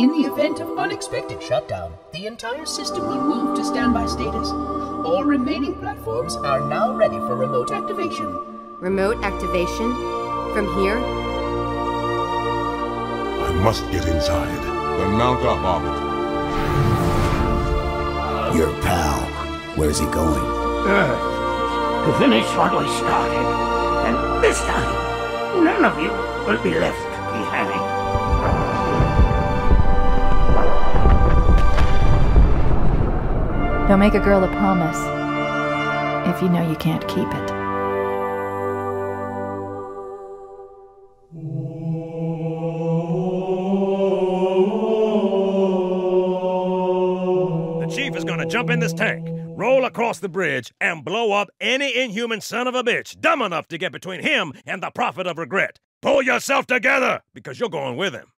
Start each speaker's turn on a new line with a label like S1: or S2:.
S1: In the event of unexpected shutdown, the entire system will move to standby status. All remaining platforms are now ready for remote activation.
S2: Remote activation? From here?
S3: I must get inside.
S4: Then mount up, Orbit.
S5: Your pal. Where's he going?
S6: Earth. To finish what we started. And this time, none of you will be left behind.
S7: Don't make a girl a promise if you know you can't keep it.
S8: The chief is gonna jump in this tank, roll across the bridge, and blow up any inhuman son of a bitch dumb enough to get between him and the prophet of regret. Pull yourself together, because you're going with him.